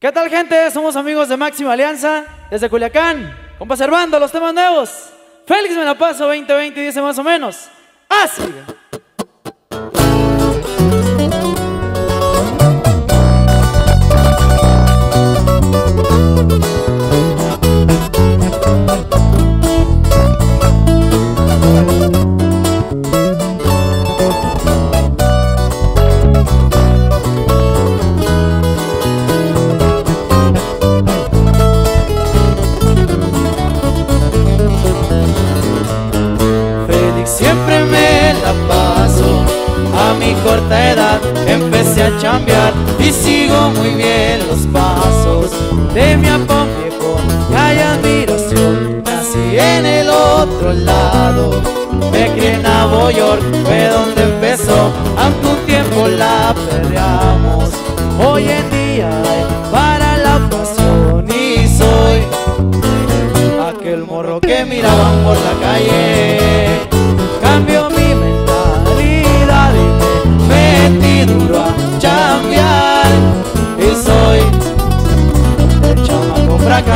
¿Qué tal gente? Somos amigos de Máxima Alianza desde Culiacán. Compa Servando, los temas nuevos. Félix me la paso 2020 dice más o menos. Así. De mi. Y hay admiración. Nací en el otro lado. Me crié en Nueva York, fue donde empezó. Aunque un tiempo la peleamos. Hoy en día hay para la pasión y soy aquel morro que miraban por la calle.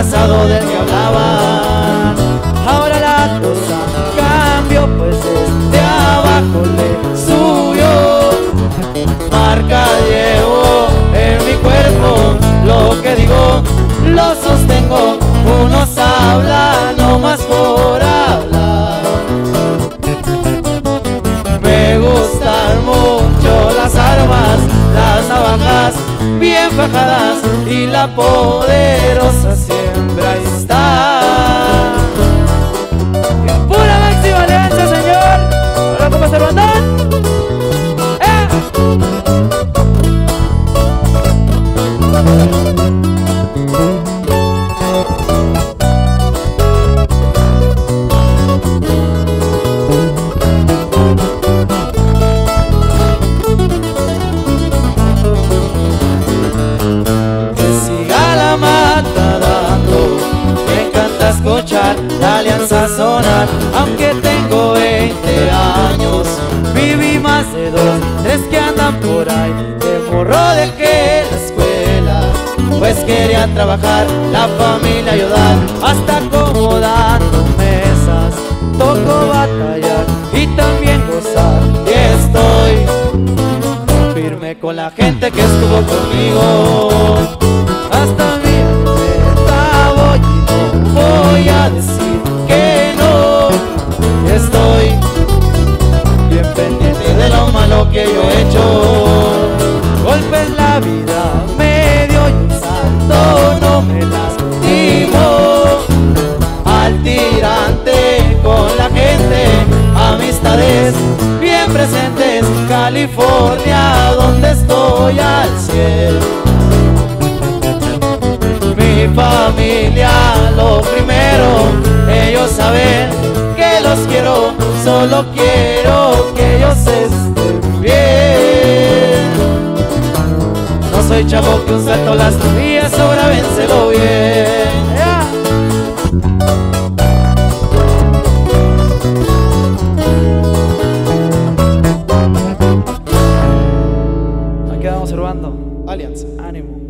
Fracasado del que hablaban. Ahora la cosa cambió, pues desde abajo le subió. Marca llevo en mi cuerpo, lo que digo lo sostengo. Unos hablan no más por hablar. Me gustan mucho las armas, las navajas bien fajadas y la poderosa siempre aunque tengo 20 años. Viví más de dos, tres que andan por ahí. De morro dejé la escuela, pues quería trabajar, la familia ayudar, hasta acomodando mesas. Toco batallar y también gozar. Y estoy firme con la gente que estuvo conmigo. Donde estoy al cielo. Mi familia, lo primero, ellos saben que los quiero, solo quiero que ellos estén bien. No soy chavo que un salto lastimó aliança. Ânimo.